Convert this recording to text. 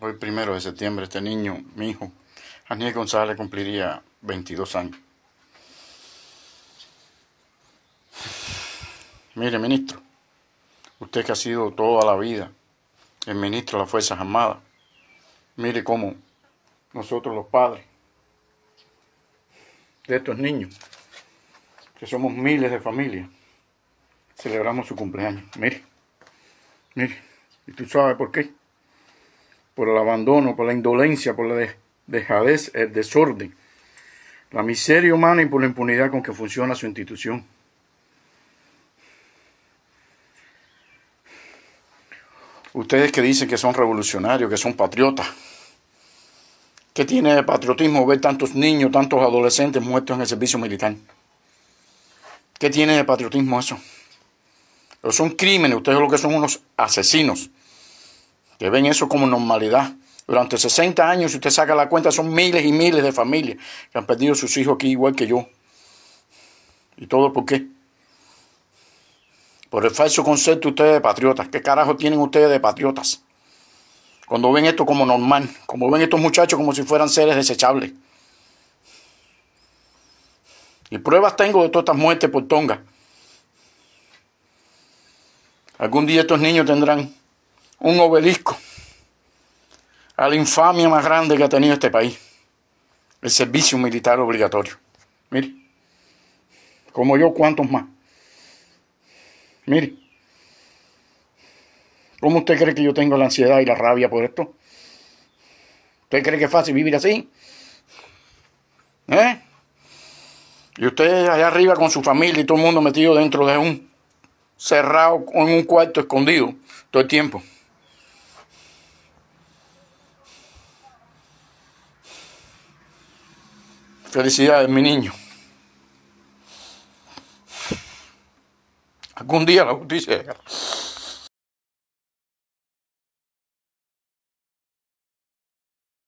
Hoy primero de septiembre, este niño, mi hijo, Aniel González, cumpliría 22 años. Mire, ministro, usted que ha sido toda la vida el ministro de las Fuerzas Armadas, mire cómo nosotros los padres de estos niños, que somos miles de familias, celebramos su cumpleaños. Mire, mire, y tú sabes por qué por el abandono, por la indolencia, por la dejadez, el desorden, la miseria humana y por la impunidad con que funciona su institución. Ustedes que dicen que son revolucionarios, que son patriotas, ¿qué tiene de patriotismo ver tantos niños, tantos adolescentes muertos en el servicio militar? ¿Qué tiene de patriotismo eso? Pero son crímenes, ustedes lo que son unos asesinos que ven eso como normalidad. Durante 60 años, si usted saca la cuenta, son miles y miles de familias que han perdido sus hijos aquí igual que yo. ¿Y todo por qué? Por el falso concepto de ustedes de patriotas. ¿Qué carajo tienen ustedes de patriotas? Cuando ven esto como normal, como ven estos muchachos como si fueran seres desechables. Y pruebas tengo de todas estas muertes por tonga. Algún día estos niños tendrán un obelisco a la infamia más grande que ha tenido este país, el servicio militar obligatorio. Mire, como yo, ¿cuántos más? Mire, ¿cómo usted cree que yo tengo la ansiedad y la rabia por esto? ¿Usted cree que es fácil vivir así? ¿Eh? Y usted allá arriba con su familia y todo el mundo metido dentro de un cerrado en un cuarto escondido todo el tiempo. Felicidades, mi niño. Algún día la justicia.